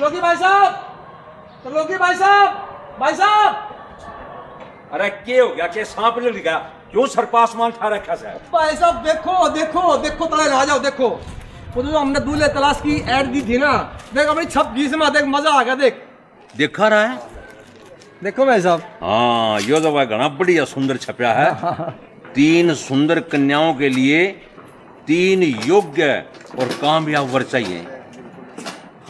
त्रिलोकी भाई साहब! त्रिलोकी भाई साहब! भाई साहब! अरे के हो गया? के सांप लग गया क्यों सर पर आसमान ठा रखा है? भाई साहब देखो देखो देखो तले आ जाओ देखो। वो जो हमने दूल्हे तलाश की ऐड दी थी ना देख अपनी छप गीस में देख मज़ा आ गया देख। देखा रहा है? देखो भाई साहब। हाँ यो तो भाई घना बढ़िया सुंदर छपया है। तीन सुंदर कन्याओं के लिए तीन योग्य और कामयाब वर चाहिए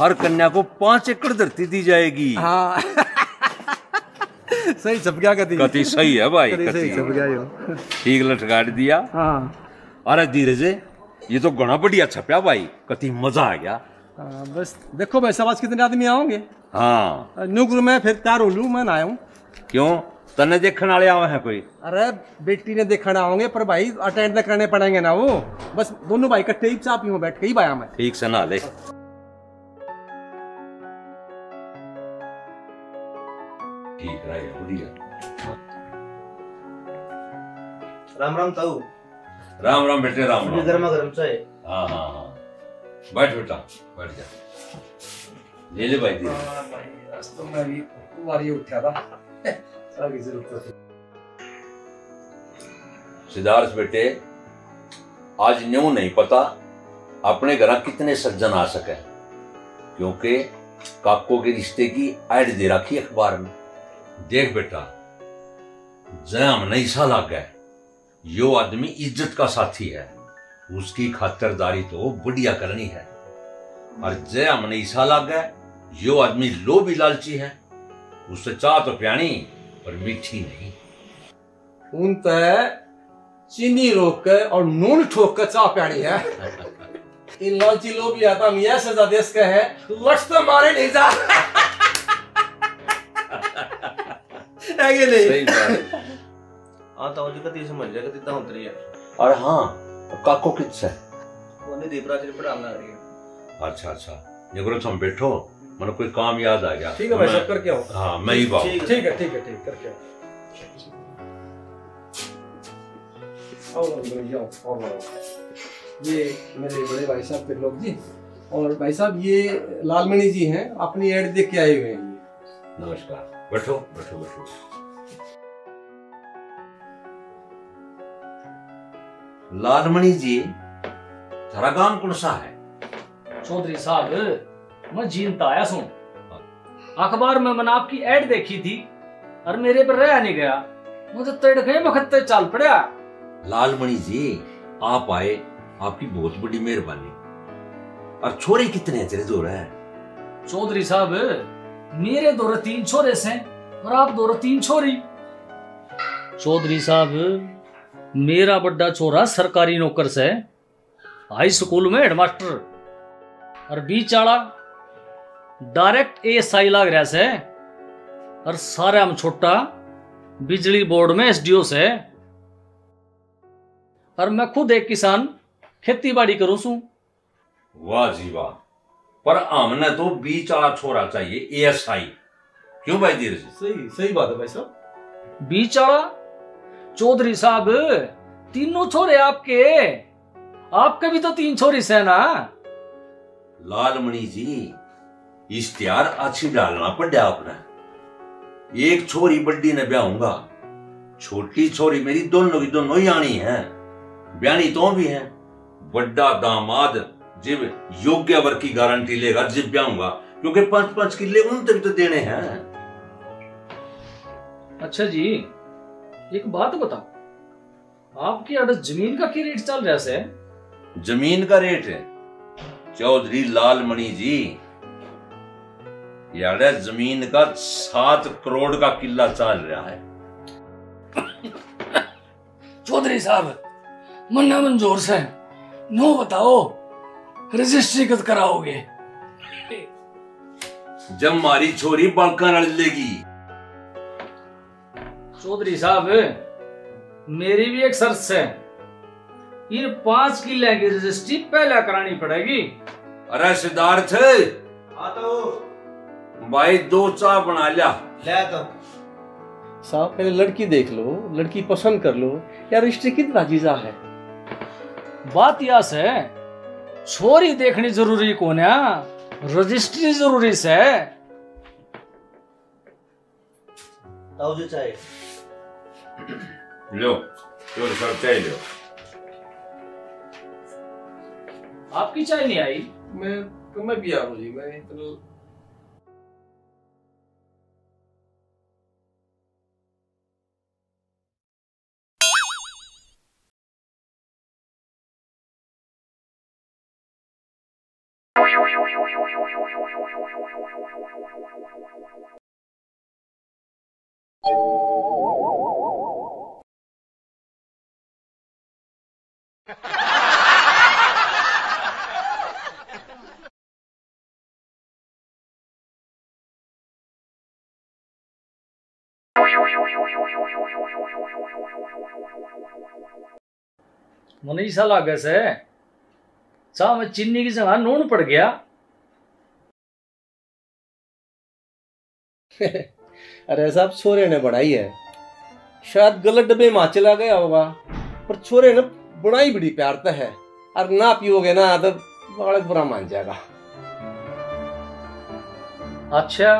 हर कन्या को पाँच एकड़ धरती दी जाएगी। हाँ। सही छप गया कति कति सही है भाई कति ठीक लटका दिया। हाँ। अरे धीरज ये तो घना बढ़िया छपया भाई कति मज़ा आ गया। हाँ, बस देखो भाई आज कितने आदमी आओगे? हाँ। नुग्र में फिर तैयार हो लूँ मैं ना आया हूँ क्यों? तने देखने वाले आवे हैं कोई? अरे बेटी ने देखना आओगे पर भाई अटेंड करने पड़ेंगे ना वो। बस दोनों भाई इकट्ठे ही चाह पी बैठ के ही बाया मैं। ठीक से ना ले। ठीक रहेगा बढ़िया राम राम ताऊ। राम राम बेटे राम राम। गर्मा गर्म चाय। हाँ हाँ हाँ। बैठ बेटा बैठ जा। ले ले भाई दे। तो मैं भी वारी उठा था। आगे ज़रूरत थी सिद्धार्थ बेटे आज न्यू नहीं पता अपने घर कितने सज्जन आ सके क्योंकि काको के रिश्ते की ऐड दे रखी अखबार में। देख बेटा जय हमने ईसा लग गए यो आदमी इज़्ज़त का साथी है। उसकी खातिरदारी तो बढ़िया करनी है। और जय हमने ईसा लग गए यो आदमी लो भी लालची है। उससे चाह तो प्यानी पर मीठी नहीं। उन तय चीनी रोक के और नून ठोक के चाह प्यानी है। इन लालची लोग भी आता मियाँ सजा देश का है लक्ष्य तो मारे नहीं जा। है कि नहीं सही बात है। हाँ ताऊ जी कती समझ जाएगा कितना उतरी है और हाँ काको किस है वो नहीं दीपरा जी पढ़ाना रही है अच्छा अच्छा जगरो तुम बैठो मन कोई काम याद आ गया ठीक है भाई मैं- सब करके आओ हाँ मैं ही बात ठीक ठीक है ठीक है ठीक करके आओ आओ अंदर जी, आओ आओ, आओ। ये मेरे बड़े भाई साहब त्रिलोक जी और भाई साहब ये लालमणि जी हैं अपनी एड देख के आए हुए हैं नमस्कार बैठो बैठो बैठो लालमणि जी थारा गाँव कौन सा है? चौधरी साहब मैं जीनता आया सुन। अखबार में मैंने आपकी एड देखी थी और मेरे पर रह नहीं गया। मुझे तड़ गए वक्त चाल पड़ा लालमणि जी आप आए आपकी बहुत बड़ी मेहरबानी। और छोरे कितने हैं तेरे दो है चौधरी साहब मेरे दो तीन छोरे से और आप दो तीन छोरी। चौधरी साहब मेरा बड़ा छोरा सरकारी नौकर से हाई स्कूल में हेडमास्टर। और बीच आड़ा डायरेक्ट एएसआई लाग रहा से और सारे हम छोटा बिजली बोर्ड में एसडीओ से और मैं खुद एक किसान खेती बाड़ी करूँ सू। वाह जी वाह। पर हमने तो बीच वाला छोरा चाहिए एएसआई। क्यों भाई धीरज? सही सही बात है भाई साहब। बीच वाला चौधरी साहब तीनों छोरे आपके। आपके भी तो तीन छोरी से ना लालमणि जी इश्तिहार अच्छी डालना पड़ा आपने। एक छोरी बड्डी ने ब्याहूँगा। छोटी छोरी मेरी दोनों की दोनों ही आनी है। ब्यानी तो भी है। बड्डा दामाद जिब योग्य वर की गारंटी लेगा जिब ब्याहूँगा। क्योंकि पाँच पाँच किले उन तक तो देने हैं। अच्छा जी। एक बात बताओ आपके अड़ ज़मीन का क्या रेट चल रहा है ज़मीन का रेट है। चौधरी लाल मणि जी यार ज़मीन का सात करोड़ का किला चल रहा है। चौधरी साहब मन्ना मंजूर से नो बताओ रजिस्ट्री कब कराओगे? जब मारी छोरी बालका लेगी चौधरी साहब मेरी भी एक शर्त है। इन पाँच किले की रजिस्ट्री पहले करानी पड़ेगी। अरे सिद्धार्थ हाँ ताऊ भाई दो चाय बना लिया। ले तो। साहब पहले लड़की देख लो लड़की पसंद कर लो। यार रिश्ते कितना जीजा है? बात यह है छोरी देखनी ज़रूरी कौन है? रजिस्ट्री ज़रूरी से। ताऊ जी चाय। लो चोर साहब चाय लो। आपकी चाय नहीं आई? मैं तो मैं भी आ रहा हूँ जी मैं इतना मनीषा लागे से? चाह में चीनी की जगह नून पड़ गया। अरे साहब, छोरे ने बढ़ाई है। शायद गलत डब्बे में चला गया होगा, पर छोरे ने बुढ़ाई बड़ी प्यार तो है। और ना पियोगे ना तो बड़ा बुरा मान जाएगा। अच्छा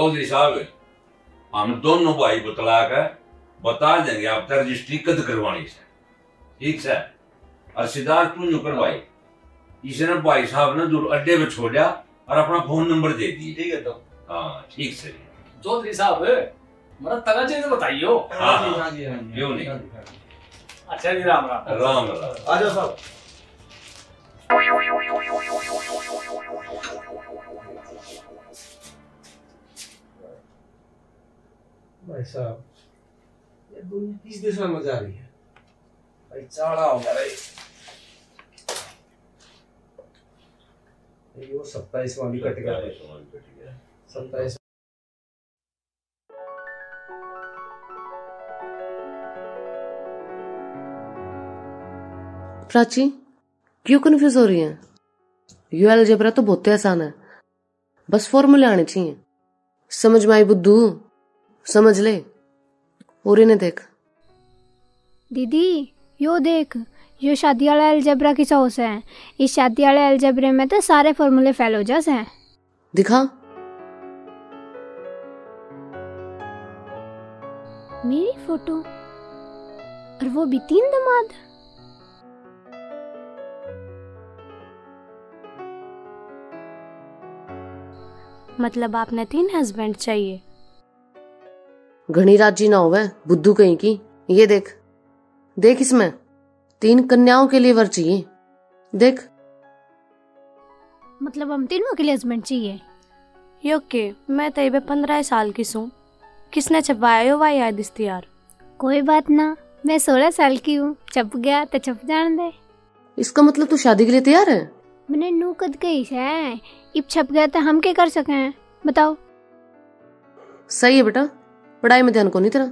चौधरी साहब हम दोनों भाई बतला कर बता देंगे आप तो रजिस्ट्री कद करवानी से ठीक है? और सिद्धार्थ तू यूँ करवाई इसने भाई साहब ने दूर अड्डे में छोड़ा और अपना फ़ोन नंबर दे दिए ठीक है तो। हाँ ठीक से चौधरी साहब मेरा तगा चीज़ बताइयो। हाँ, हाँ। हाँ जी हाँ जी। क्यों नहीं? अच्छा जी राम राम। राम राम। आ जाओ साहब। भाई साहब ये दुनिया किस दिशा में जा रही है? भाई चाड़ा हो गया भाई। ये वो सत्ताईस वाली कट गया। सत्ताईस प्राची क्यों कंफ्यूज हो रही है? यू अलजेब्रा तो बहुत आसान है। बस फॉर्मूले आने चाहिए। समझ में आई बुद्धू? समझ ले। और इन्हें देख। दीदी यो देख यो शादी वाला अलजेब्रा की सॉस है। इस शादी वाले अलजेब्रे में तो सारे फॉर्मूले फेल हो जाते हैं। दिखा। मेरी फ़ोटो और वो भी तीन दमाद। मतलब आपने तीन हस्बैंड चाहिए। घनी राज़ी ना होवे बुद्धू कहीं की। ये देख देख इसमें। तीन कन्याओं के लिए वर चाहिए। देख। मतलब हम तीनों के लिए हस्बैंड चाहिए? योके मैं तो ये पंद्रह साल की सूं। किसने छपवाया? हो वाई याद इश्तिहार कोई बात ना मैं सोलह साल की हूँ। छप गया तो छप जान दे। इसका मतलब तू शादी के लिए तैयार है? मैंने नू कद गई है। इब छप गया तो हम क्या कर सके? हैं बताओ। सही है बेटा। पढ़ाई में ध्यान को नहीं तेरा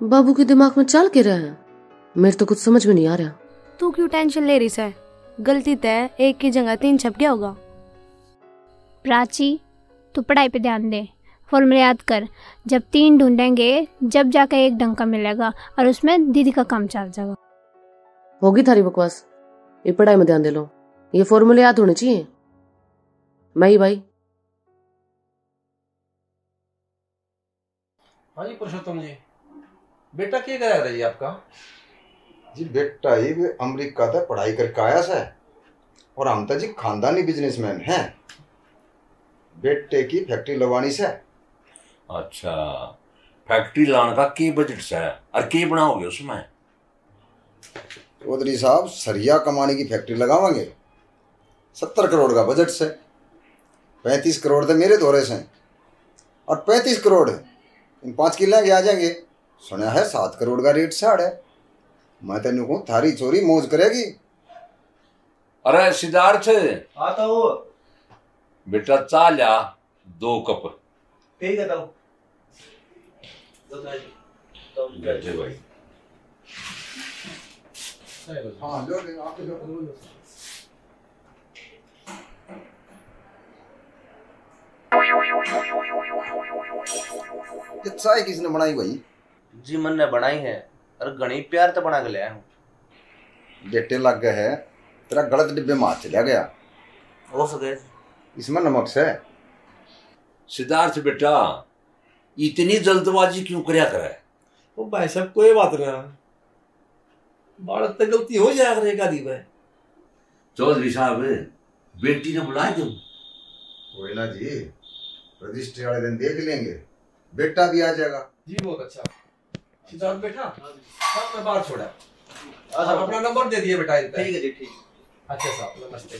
बाबू के दिमाग में चल के रहा है। मेरे तो कुछ समझ में नहीं आ रहा। तू क्यों टेंशन ले रही है गलती तय एक की जगह तीन छप गया होगा। प्राची तू पढ़ाई पे ध्यान दे। फॉर्मूला याद कर जब तीन ढूंढेंगे जब जाकर एक डंका मिलेगा और उसमें दीदी का काम चल जाएगा। होगी थारी बकवास। ये पढ़ाई में ध्यान दे लो। ये फॉर्मूले याद होने चाहिए। मैं ही भाई हाँ जी पुरुषोत्तम जी। बेटा क्या करा रही है आपका? जी बेटा ही भी अमेरिका था पढ़ाई करके आया से और हम तो जी खानदानी बिजनेसमैन हैं। बेटे की फैक्ट्री लगवानी से अच्छा फैक्ट्री लाने का की बजट से? है और की बनाओगे उसमें? चौधरी साहब सरिया कमाने की फैक्ट्री लगावांगे। सत्तर करोड़ का बजट से। पैंतीस करोड़ तो मेरे दौरे से। और पैंतीस करोड़ इन पाँच किले के आ जाएँगे। सुना है सात करोड़ का रेट साढ़ है। मैं तेन कहूँ थारी चोरी मौज करेगी। अरे सिद्धार्थ। आता हूँ बेटा चा लिया दो कप। ठीक है तो भाई। हाँ चाय किसने बनाई भाई जी मन ने बनाई है और घनी प्यार तो बना के ले आया हूँ बेटे लग गए है तेरा गलत डिब्बे में हाथ चला गया हो सके इसमें नमक से सिद्धार्थ बेटा इतनी जल्दबाजी क्यों करया करे ओ भाई साहब कोई बात ना बालक तो गलती हो जाया करेगा दी भाई चौधरी साहब बेटी ने बुलाए तुम कोई ना जी रजिस्ट्री वाले दिन देख लेंगे बेटा भी आ जाएगा। जी बहुत अच्छा। सिद्धार्थ बेटा हाँ मैं बाहर छोड़ा। जाओ। अपना नंबर दे दिए बेटा इनका ठीक है जी ठीक। अच्छा साहब नमस्ते।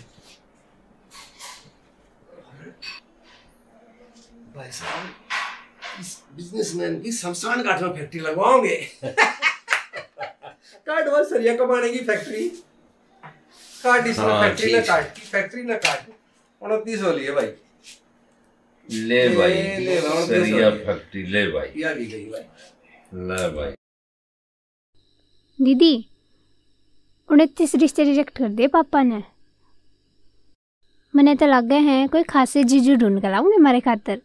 भाई साहब इस बिजनेसमैन की शमशान घाट में फैक्ट्री लगवाओगे? काट बस सरिया कमाने की फैक्ट्री काट इसमें फैक्ट्री ना काट की फैक्ट्री ना काट उनतीस हो लिए भाई। ले भाई। ले, ले, भाई, सरिया फैक्ट्री ले भाई। ले भाई। दीदी उनतीस रिश्ते रिजेक्ट कर दिए पापा ने। मैंने तो लग गए हैं कोई खासे जीजू ढूंढ कर लाऊँगे हमारे खातर।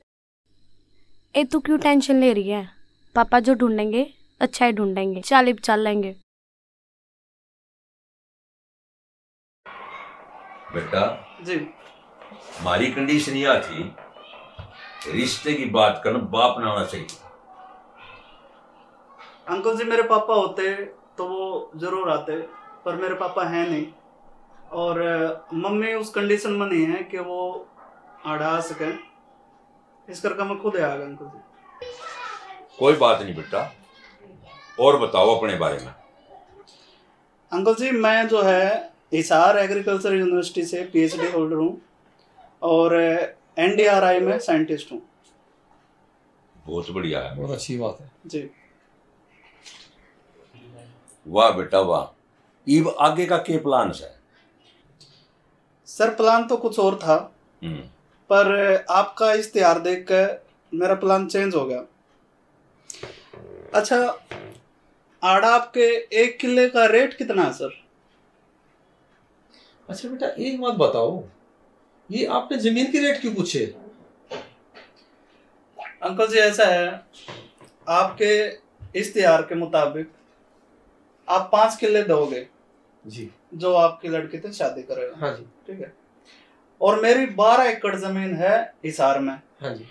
ए तू क्यों टेंशन ले रही है? पापा जो ढूंढेंगे अच्छा ही ढूंढेंगे। चाली चल लेंगे। बेटा जी। हमारी कंडीशन यह थी रिश्ते की बात करना बाप ना होना चाहिए। अंकल जी मेरे पापा होते तो वो ज़रूर आते पर मेरे पापा हैं नहीं। और मम्मी उस कंडीशन में नहीं है कि वो आड़ा सकें। इस करके मैं खुद आ गया अंकल जी। कोई बात नहीं बेटा। और बताओ अपने बारे में। अंकल जी मैं जो है हिसार एग्रीकल्चर यूनिवर्सिटी से पीएचडी होल्डर हूँ। और एनडीआरआई में साइंटिस्ट हूँ। बहुत बढ़िया है। बहुत अच्छी बात है। जी। वाह बेटा वाह। इब आगे का के प्लान है? सर प्लान तो कुछ और था हम्म, पर आपका इश्तिहार देख कर मेरा प्लान चेंज हो गया। अच्छा आड़ा आपके एक किले का रेट कितना है सर? अच्छा बेटा एक बात बताओ ये आपने ज़मीन की रेट क्यों पूछे? अंकल जी ऐसा है आपके इश्तिहार के मुताबिक आप पाँच किले दोगे जी। जो आपकी लड़की से शादी करेगा हाँ जी। ठीक है? और मेरी बारह एकड़ ज़मीन है हिसार में। हाँ जी।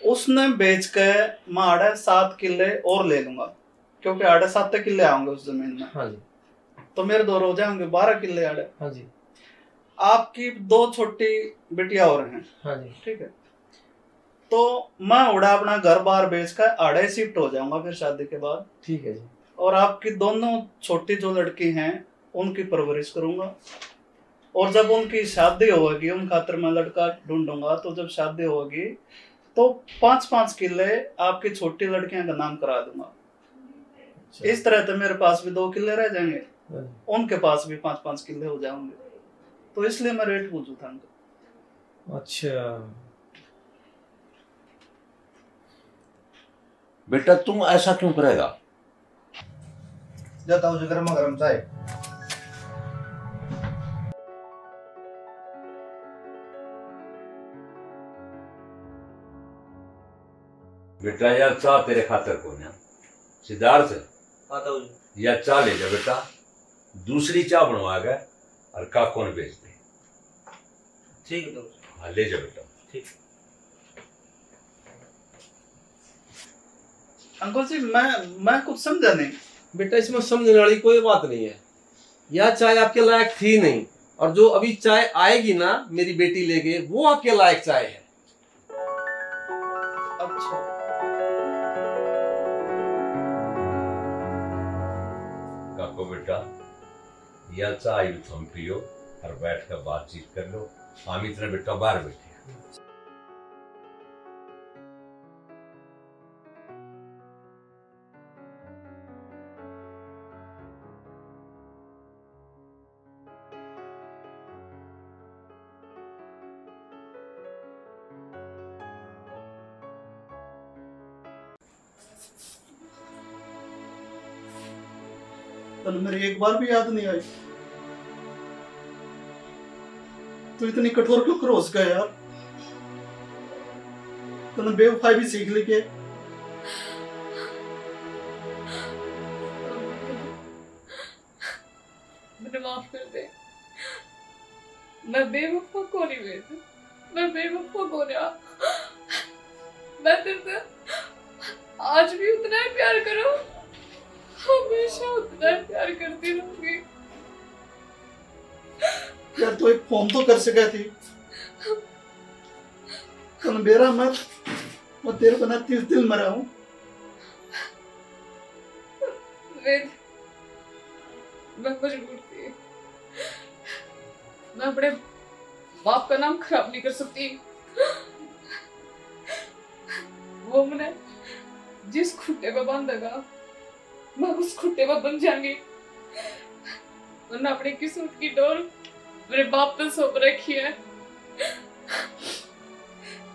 उसने बेच के मैं आड़े सात किले और ले लूँगा क्योंकि आड़े सात किले आऊँगे उस ज़मीन में। हाँ जी। तो मेरे दो रोज़े होंगे बारह किले आड़े। हाँ जी। आपकी दो छोटी बेटियाँ और हैं। हाँ जी। ठीक है। तो मैं उड़ा अपना घर बार बेच कर आड़े शिफ्ट हो जाऊँगा फिर शादी के बाद। ठीक है जी। और आपकी दोनों छोटी जो लड़की हैं उनकी परवरिश करूँगा। और जब उनकी शादी होगी उन खातर मैं लड़का ढूंढूँगा तो जब शादी होगी तो पाँच पाँच किले आपकी छोटी लड़कियाँ का नाम करा दूँगा। अच्छा। इस तरह तो मेरे पास भी दो किले रह जाएँगे। हाँ उनके पास भी पाँच पाँच किले हो जाएँगे। तो इसलिए मैं रेट पूछू था उनको। अच्छा। बेटा तुम ऐसा क्यों करेगा? जाता हूँ गर्मा गर्म चाय। बेटा यार चाह तेरे खातर को ना सिद्धार्थ? आता या चाह ले जा बेटा। दूसरी चाह बनवा गए और काको ने बेच दे? ठीक है हाँ ले जा बेटा। ठीक। अंकल जी मैं मैं कुछ समझा नहीं बेटा इसमें समझने वाली कोई बात नहीं है। यह चाय आपके लायक थी नहीं और जो अभी चाय आएगी ना मेरी बेटी लेके वो आपके लायक चाय है। अच्छा। काको बेटा? या चाय तुम पियो और बैठ कर बातचीत कर लो। हम इतने बेटा बाहर बैठे मेरी एक बार भी याद नहीं आई। तू इतनी कठोर क्यों क्रोस गया यार? तूने बेवफाई भी सीख ली के? मुझे माफ़ कर दे। मैं बेवफा को नहीं वेद मैं बेवफा को रहा मैं तेरे से आज भी उतना ही प्यार करूँ, हमेशा उतना ही प्यार करती रहूँगी। यार तू एक फ़ोन तो कर सका थी। तन मेरा मत मैं तेरे बना तीस दिल मरा हूँ। वेद, मैं मजबूर थी। मैं अपने बाप का नाम खराब नहीं कर सकती। वो मैंने जिस खुट्टे पे बांधेगा, मैं उस खुट्टे पर बन जाऊँगी। वरना अपनी किस्मत की डोर मेरे बाप पे सौंप रखी है।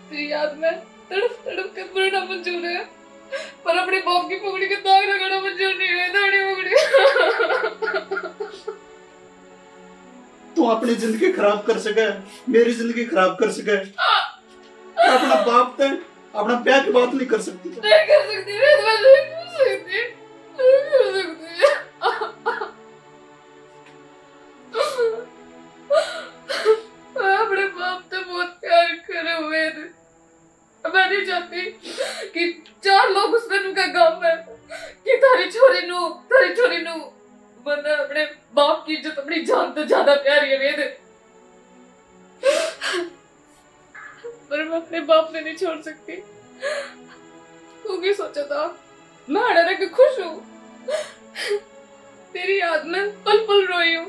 तेरी याद में तड़प तड़प के मरना मंजूर है। पर अपने बाप की पगड़ी के दाग लगाना मंजूर नहीं है दाढ़ी पगड़ी। तू अपनी ज़िंदगी खराब कर सके मेरी ज़िंदगी खराब कर सके। अपना बाप थे अपना प्यार की बात नहीं कर सकती। नहीं कर सकती नहीं कर सकती। नहीं कर सकती। चाहती कि चार लोग उस दिन का गम है कि तारी छोरी नू, तारी छोरी नू। वरना अपने बाप की इज़्ज़त, अपनी जान तो ज़्यादा प्यारी है, वेद। पर मैं अपने बाप में नहीं छोड़ सकती। तू भी सोचा था, मैं रह के खुश हूँ। तेरी याद में पल पल रोई हूँ।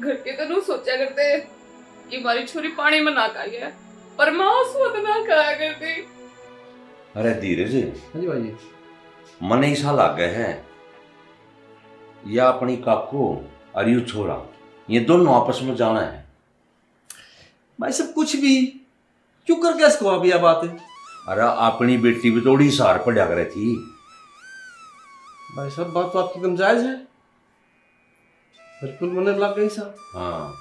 घर के तो नू सोचा करते कि हमारी छोरी पानी में ना खाई है, पर मैं आँसू तो ना खाया करती अरे धीरज। हाँ जी भाई मन ऐसा लागे है। या अपनी काको और यू छोरा ये दोनों आपस में जाना है। भाई सब कुछ भी। क्यों कर गया इसको अभी यह बात? है अरे अपनी बेटी भी थोड़ी सार पड़ा करे थी। भाई सब बात तो आपकी एकदम जायज़ है। बिल्कुल मन लग गई साहब। हाँ।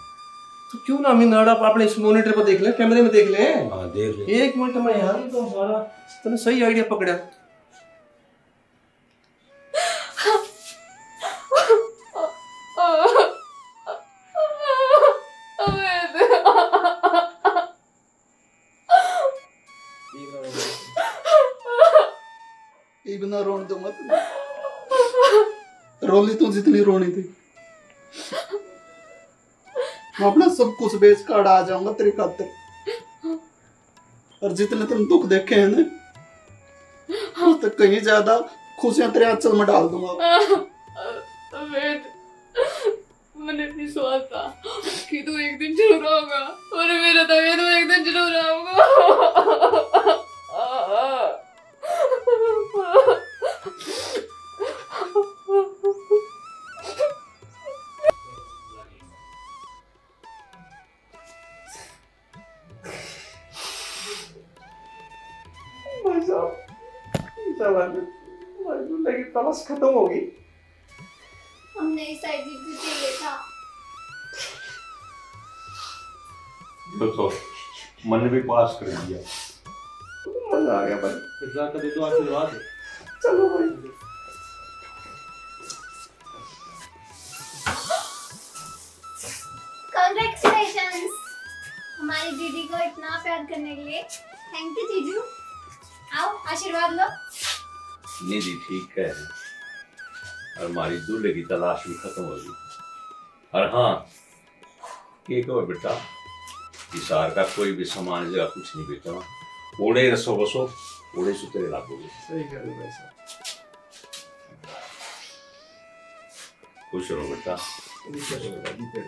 तो क्यों ना अमीन नाड़ा अपने इस मॉनिटर पर देख ले कैमरे में देख ले? हाँ देख ले। एक मिनट में यार तो हमारा तूने सही आइडिया पकड़ा। ये बिना रोने रोली तू जितनी रोनी थी। मैं अपना सब कुछ बेच कर आ जाऊँगा तेरी खातिर। और जितने तुम दुख देखे हैं ना तो कहीं ज़्यादा खुशियाँ तेरे आंचल में डाल दूँगा। वेद मैंने विश्वास था कि तू एक दिन ज़रूर आऊँगा और मेरा ये तो एक दिन ज़रूर आऊँगा। की तलाश खत्म होगी हमने इस आईडी को चाहिए था तो मन भी पास कर दिया। मज़ा आ गया भाई। फिर जाकर दे दो आशीर्वाद चलो भाई। Congratulations! हमारी दीदी को इतना प्यार करने के लिए। थैंक यू जीजू। आओ आशीर्वाद लो। निधि ठीक कह रहे और हमारी दूल्हे की तलाश भी खत्म हो गई। और हाँ ये कहो बेटा इसार का कोई भी सामान जगह कुछ नहीं बेचना ओड़े रसो बसो ओड़े सुतरे लागोगे सही कह रहे हो भाई साहब। खुश रहो बेटा। जीते रहो बेटा जीते